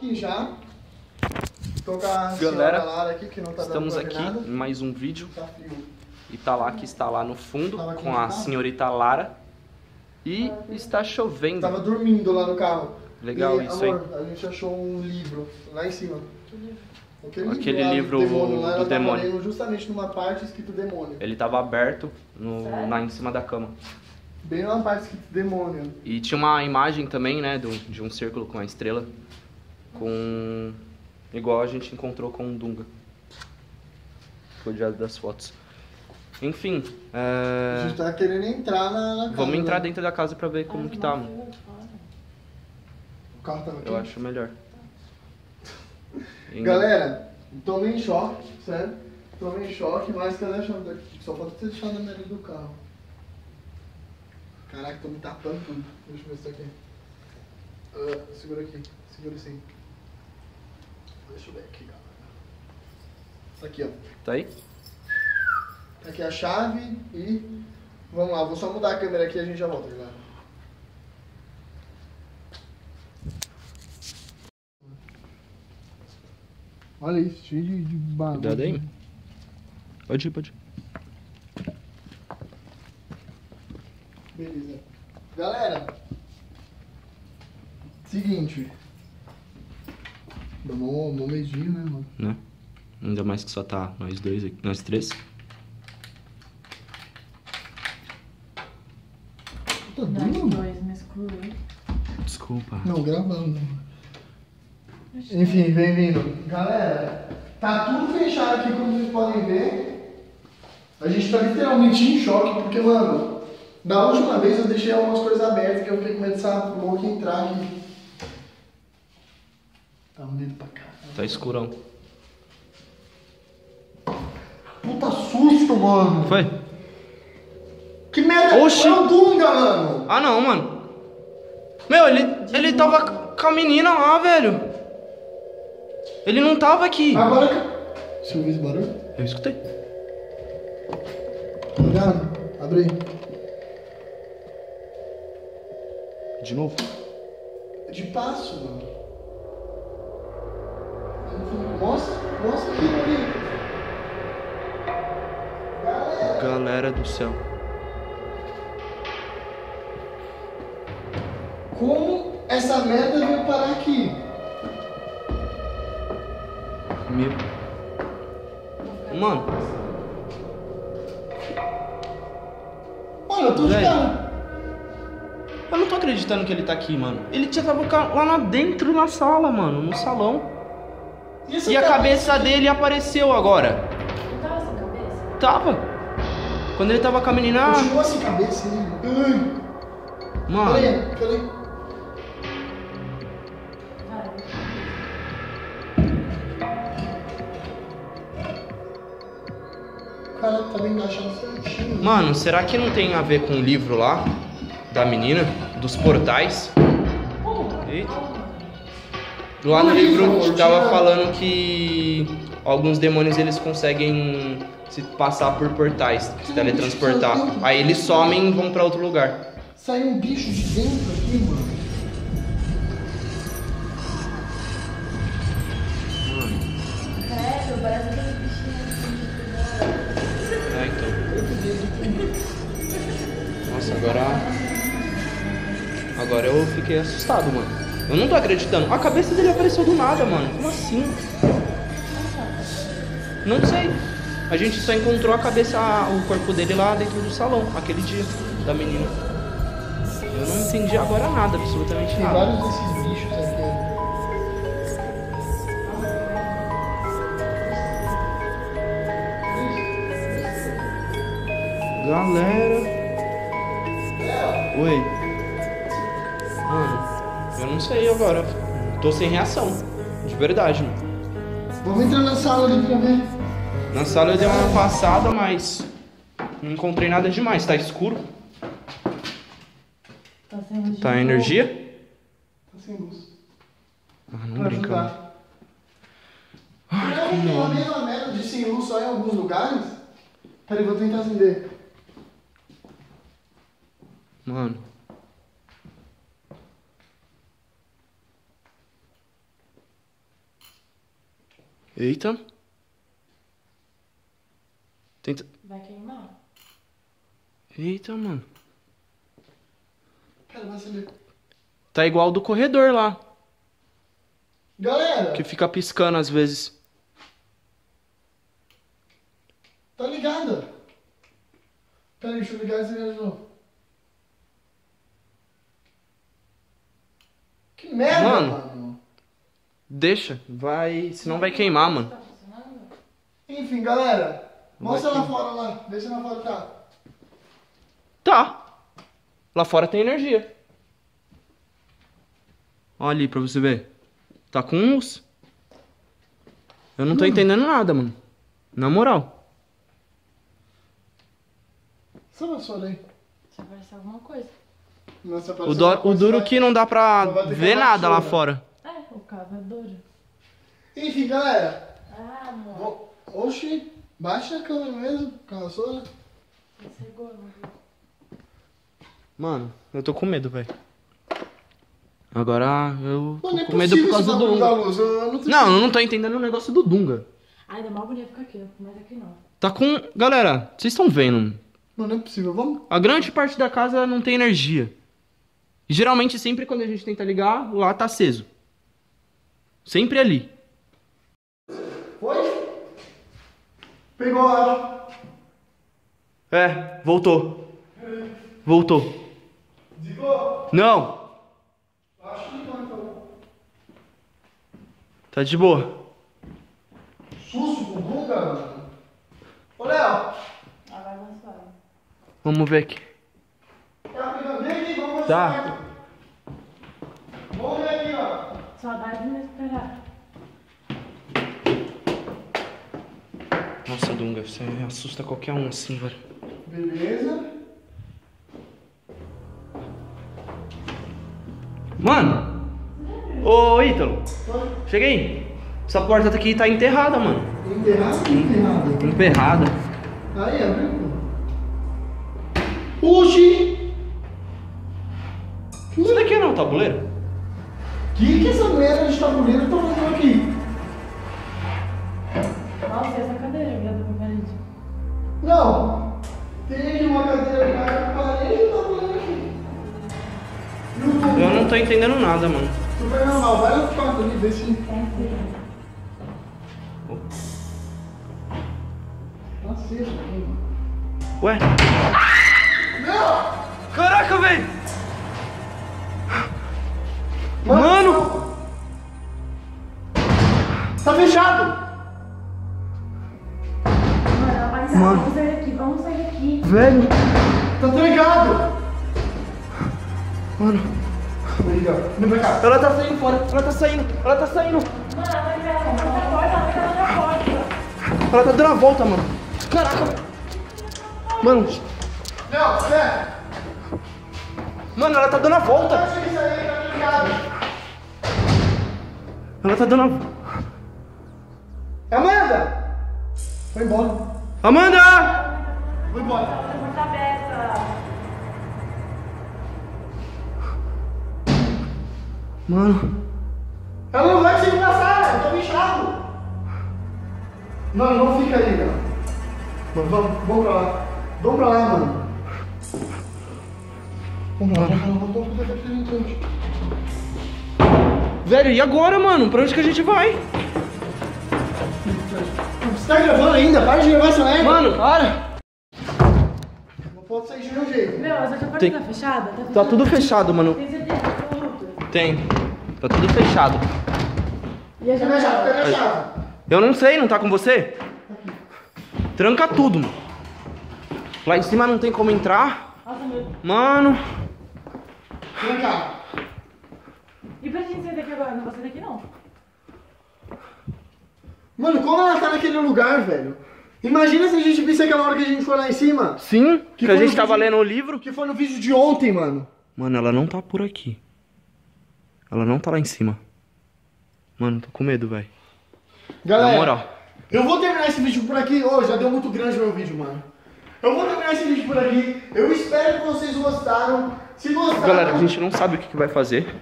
aqui já. Tô com a Galera, Lara aqui, que não tá Estamos aqui nada. em mais um vídeo. Tá. E tá lá que está lá no fundo com a carro? senhorita Lara. E está chovendo. Tava dormindo lá no carro. Legal E, isso, amor, a gente achou um livro lá em cima. Aquele, Aquele lá do livro demônio, lá, do demônio. justamente numa parte escrito demônio. Ele tava aberto no, Sério? lá em cima da cama. Bem na parte escrito demônio. E tinha uma imagem também, né, do, de um círculo com a estrela. Com. Igual a gente encontrou com o Dunga. Foi o dia das fotos. Enfim, A é, gente tá querendo entrar na, na casa. vamos entrar né? dentro da casa pra ver como que tá. mano. O carro tava aqui. Eu acho melhor. E- Galera, tomei em choque, sério. Tomei em choque, mas cadê a chave daqui? Só pode ter deixado na merda do carro. Caraca, tô me tapando tudo. Deixa eu ver se tá aqui. Ah, segura aqui, segura assim. Deixa eu ver aqui, galera. Tá aqui, ó. Tá aí? Tá aqui a chave e. Vamos lá, vou só mudar a câmera aqui e a gente já volta, galera. Olha isso, cheio de, de bagulho. Cuidado aí. Pode ir, pode ir. Beleza. Galera, seguinte. Vamos no medinho, né, mano? Né? Ainda mais que só tá nós dois aqui, nós três. Tá Nós doendo? dois, me excluí. Desculpa. Não, gravando. Enfim, bem-vindo. Galera, tá tudo fechado aqui, como vocês podem ver. A gente tá literalmente em choque, porque, mano, da última vez eu deixei algumas coisas abertas que eu fiquei com medo dessa louca entrar aqui. Tá medo pra cá. Tá escurão. Puta susto, mano. Foi? Que merda Oxi. é o Dunga, mano? Ah não, mano. Meu, ele, ele tava com a menina lá, velho. Ele não tava aqui. Agora que... Eu ver esse barulho. Eu escutei. Tá ligado? Abre aí. De novo. De passo, mano. Mostra, mostra aqui, ali. Galera, do céu. como essa merda veio parar aqui? Meu. Mano, Mano, eu tô Velho. eu não tô acreditando que ele tá aqui, mano. Ele tinha tava lá dentro na sala, mano, no salão. Essa E a cabeça dele apareceu agora. Não tava sem cabeça? Tava. Quando ele tava com a menina. ah, Continua sem cabeça, hein? Mano. Peraí, peraí. Cara tá certinho. Mano, será que não tem a ver com o livro lá? Da menina? Dos portais? Eita. Lá no livro, livro amor, tava tinha- falando que alguns demônios eles conseguem se passar por portais, se teletransportar. Aí eles somem e vão pra outro lugar. Saiu um bicho de dentro aqui, mano. Credo, parece aquele bichinho de É, então. Nossa, agora. Agora eu fiquei assustado, mano. Eu não tô acreditando. A cabeça dele apareceu do nada, mano. Como assim? Não sei. A gente só encontrou a cabeça, o corpo dele lá dentro do salão, aquele dia da menina. Eu não entendi agora nada, absolutamente Tem nada. vários desses bichos aqui. Galera. Oi. Não sei agora. Tô sem reação. De verdade, mano. Vamos entrar na sala ali pra ver. Na sala eu dei uma passada, mas não encontrei nada demais. Tá escuro? Tá sem luz de Tá energia? Tá sem luz. Ah, não Pra brinca. ajudar. Não, tem uma mesma merda de sem luz só em alguns lugares? Peraí, vou tentar acender. Mano. Eita. Tenta. Vai queimar? Eita, mano. Pera, vai acender. Tá igual do corredor lá, Galera, que fica piscando às vezes. tá ligada? Pera aí, deixa eu ligar esse de novo. Que merda, Mano. mano. Deixa, vai. Senão vai queimar, mano. Tá funcionando? Enfim, galera. Mostra lá fora lá. Vê se lá fora tá. Tá. Lá fora tem energia. Olha ali pra você ver. Tá com luz. Eu não tô entendendo nada, mano. Na moral. Só vassoura aí. Se aparecer alguma coisa. Nossa, O, do- o duro vai- que não dá pra ver nada lá né? fora. É, o cabo é duro. Enfim, galera. Ah, amor. Oxi, baixa a câmera mesmo. Você chegou, não viu? Mano, eu tô com medo, velho. Agora eu tô Mano, é com medo por causa esse do Dunga. luz. Eu não Não, eu não tô entendendo o negócio do Dunga. Ai, é mal bonito ficar aqui, mas aqui não. Tá com. Galera, vocês estão vendo? Mano, não é possível. Vamos. A grande parte da casa não tem energia. Geralmente, sempre quando a gente tenta ligar, lá tá aceso. Sempre ali. Foi? Pegou, acho. É, voltou. Voltou. Desligou? Não, Acho que não, então. tá de boa. Susto com Dunga, mano. Ô, Léo. Ah. Vamos ver aqui. Tá pegando? Vem aqui, vamos Tá. certo. Vamos ver aqui, ó. Nossa, Dunga, você assusta qualquer um assim, velho. Beleza. Mano! Ô, Ítalo, aí. Essa porta aqui tá enterrada, mano. Enterrado ou enterrado? Emperrada. Aí, abriu. Oxi! Isso daqui não é um tabuleiro? Que que essa merda de tabuleiro tá fazendo aqui? Nossa, essa cadeira virada pra parede? Não. Tem uma cadeira ligada na parede e um tabuleiro aqui. Eu não tô entendendo nada, mano. Super normal. Vai no quarto ali, vê se... Tá. Tá aceso aqui, mano. Ué? Não! Caraca, velho! Mano! Tá fechado! Mano, vamos sair daqui, vamos sair daqui. Velho! Tá trancado! Mano, Obrigado. Vem pra cá. ela tá saindo fora, ela tá saindo, ela tá saindo. Mano, ela tá dando a volta, mano. Caraca, velho. Mano, Não, pera. mano, ela tá dando a volta. Tá. Ela tá dando a... Amanda! Foi embora. Amanda! Foi embora. Tá aberta. Mano, Ela não vai conseguir passar, tá fechado. Mano, não fica aí, não. Mano, vamos, vamos pra lá. Vamos pra lá, mano. Vamos vamos lá, vamos lá, vamos lá, vamos lá, vamos lá. velho, e agora, mano? Pra onde que a gente vai? Você tá gravando ainda? Para de gravar essa merda. Mano, para! Não pode sair de nenhum jeito. Meu, essa porta Tem- tá fechada? Tá tudo fechado, mano. Tem certeza? Absoluta. Tem. Tá tudo fechado. E a a chave? janela? Cadê a chave? Eu não sei, não tá com você? Tranca tudo, mano. Lá em cima não tem como entrar. Nossa, meu. Mano. Cá. E pra gente sair daqui agora? Não vou sair daqui não. Mano, como ela tá naquele lugar, velho? Imagina se a gente visse aquela hora que a gente foi lá em cima. Sim, que, Que a gente tava vídeo- lendo o livro. Que foi no vídeo de ontem, mano. Mano, ela não tá por aqui. Ela não tá lá em cima. Mano, tô com medo, velho. Galera, Na moral. eu vou terminar esse vídeo por aqui. Ô, já deu muito grande o meu vídeo, mano. Eu vou terminar esse vídeo por aqui. Eu espero que vocês gostaram. Se gostaram, Galera, a gente não sabe o que, que vai fazer.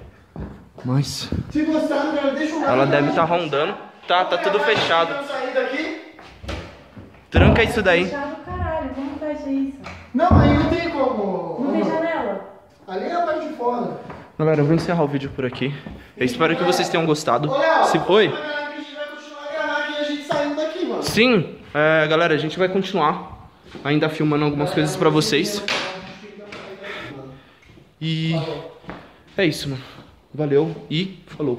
Mas se gostaram, galera, deixa um like. ela deve estar rondando. Tá, tá tudo fechado. Tranca isso daí. Fechado, caralho. Como fecha isso? Não, aí não tem como. Não tem janela? Ali é a parte de fora. Galera, eu vou encerrar o vídeo por aqui. Eu espero que vocês tenham gostado. Se foi. A gente vai continuar a gravar aqui a gente saindo daqui, mano. Sim, é, galera, a gente vai continuar ainda filmando algumas coisas pra vocês. E é isso, mano. Valeu e falou.